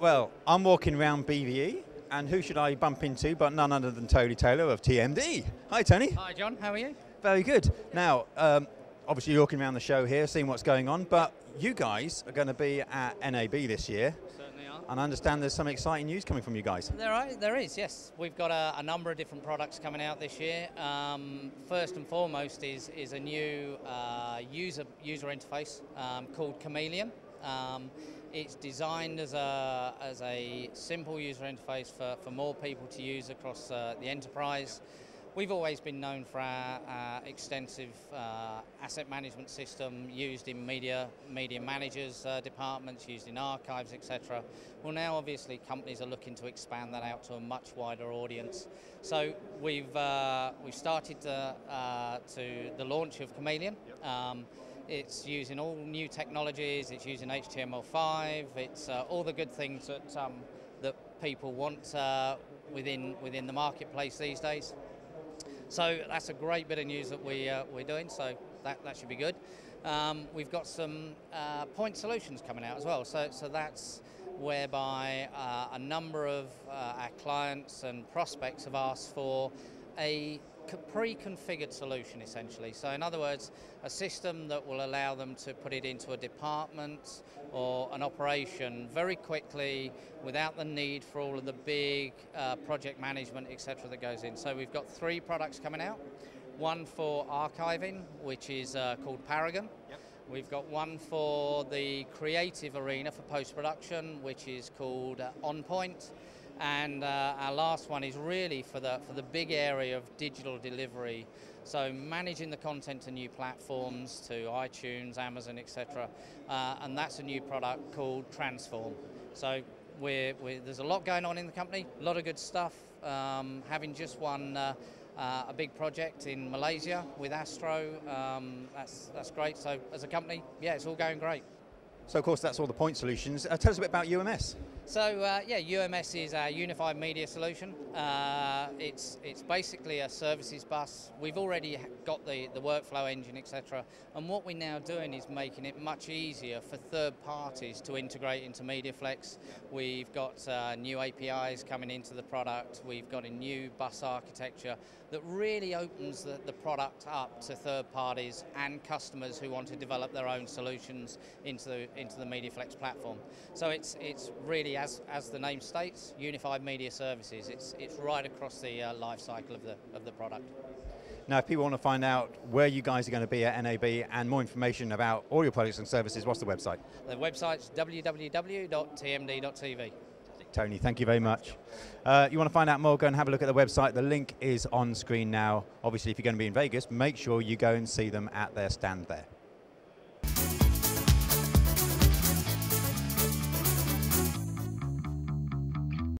Well, I'm walking around BVE, and who should I bump into but none other than Tony Taylor of TMD. Hi, Tony. Hi, John. How are you? Very good. Now, um, obviously, you're walking around the show here, seeing what's going on, but you guys are going to be at NAB this year, Certainly are. and I understand there's some exciting news coming from you guys. There, are, there is, yes. We've got a, a number of different products coming out this year. Um, first and foremost is, is a new uh, user, user interface um, called Chameleon. Um, it's designed as a, as a simple user interface for, for more people to use across uh, the enterprise. We've always been known for our, our extensive uh, asset management system used in media, media managers uh, departments, used in archives, etc. Well, now obviously companies are looking to expand that out to a much wider audience. So we've uh, we've started to, uh, to the launch of Chameleon. Um, it's using all new technologies. It's using HTML5. It's uh, all the good things that um, that people want uh, within within the marketplace these days. So that's a great bit of news that we, uh, we're doing, so that, that should be good. Um, we've got some uh, point solutions coming out as well, so, so that's whereby uh, a number of uh, our clients and prospects have asked for a pre-configured solution essentially. So in other words, a system that will allow them to put it into a department or an operation very quickly without the need for all of the big uh, project management, etc. that goes in. So we've got three products coming out. One for archiving, which is uh, called Paragon. We've got one for the creative arena for post-production, which is called uh, OnPoint. And uh, our last one is really for the, for the big area of digital delivery. So managing the content to new platforms, to iTunes, Amazon, etc. Uh, and that's a new product called Transform. So we're, we're, there's a lot going on in the company, a lot of good stuff. Um, having just won uh, uh, a big project in Malaysia with Astro, um, that's, that's great. So as a company, yeah, it's all going great. So, of course, that's all the point solutions. Uh, tell us a bit about UMS. So uh, yeah, UMS is our unified media solution. Uh, it's it's basically a services bus. We've already got the, the workflow engine, etc. And what we're now doing is making it much easier for third parties to integrate into MediaFlex. We've got uh, new APIs coming into the product. We've got a new bus architecture that really opens the, the product up to third parties and customers who want to develop their own solutions into the into the MediaFlex platform. So it's it's really as as the name states, unified media services. It's it's right across the uh, life cycle of the of the product. Now, if people want to find out where you guys are going to be at NAB and more information about all your products and services, what's the website? The website's www.tmd.tv. Tony, thank you very much. Uh, you want to find out more, go and have a look at the website. The link is on screen now. Obviously, if you're going to be in Vegas, make sure you go and see them at their stand there.